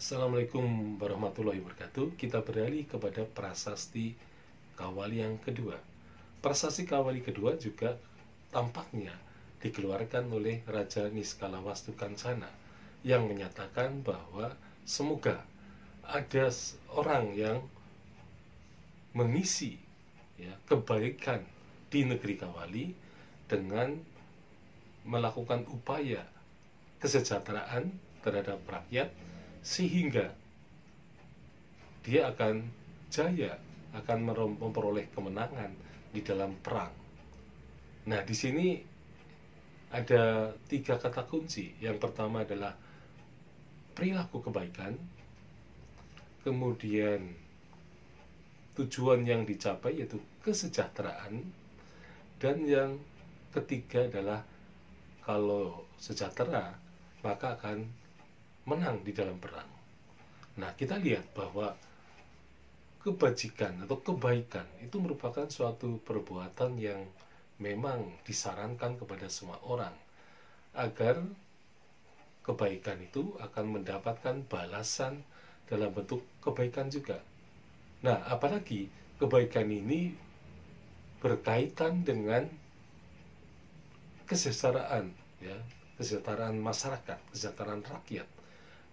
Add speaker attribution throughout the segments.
Speaker 1: Assalamualaikum warahmatullahi wabarakatuh. Kita beralih kepada prasasti Kawali yang kedua. Prasasti Kawali kedua juga tampaknya dikeluarkan oleh Raja Niskalawastu Kancana yang menyatakan bahwa semoga ada orang yang mengisi ya, kebaikan di negeri Kawali dengan melakukan upaya kesejahteraan terhadap rakyat sehingga dia akan jaya akan memperoleh kemenangan di dalam perang. Nah, di sini ada tiga kata kunci. Yang pertama adalah perilaku kebaikan, kemudian tujuan yang dicapai yaitu kesejahteraan, dan yang ketiga adalah kalau sejahtera maka akan menang di dalam perang. Nah, kita lihat bahwa kebajikan atau kebaikan itu merupakan suatu perbuatan yang memang disarankan kepada semua orang agar kebaikan itu akan mendapatkan balasan dalam bentuk kebaikan juga. Nah, apalagi kebaikan ini berkaitan dengan kesejahteraan ya, kesejahteraan masyarakat, kesejahteraan rakyat.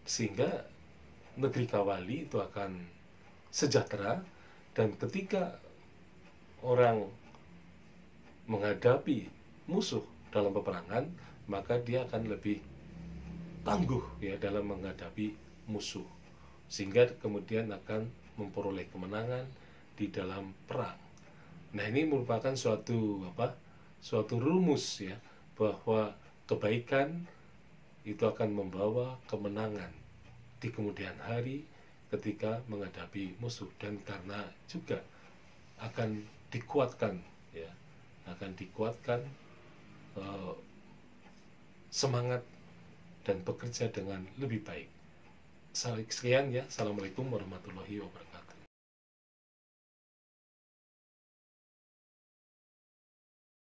Speaker 1: Sehingga negeri Kawali itu akan sejahtera dan ketika orang menghadapi musuh dalam peperangan maka dia akan lebih tangguh ya dalam menghadapi musuh sehingga kemudian akan memperoleh kemenangan di dalam perang. Nah, ini merupakan suatu apa? suatu rumus ya bahwa kebaikan itu akan membawa kemenangan di kemudian hari ketika menghadapi musuh dan karena juga akan dikuatkan ya akan dikuatkan uh, semangat dan bekerja dengan lebih baik. Sekian ya. Assalamualaikum warahmatullahi wabarakatuh.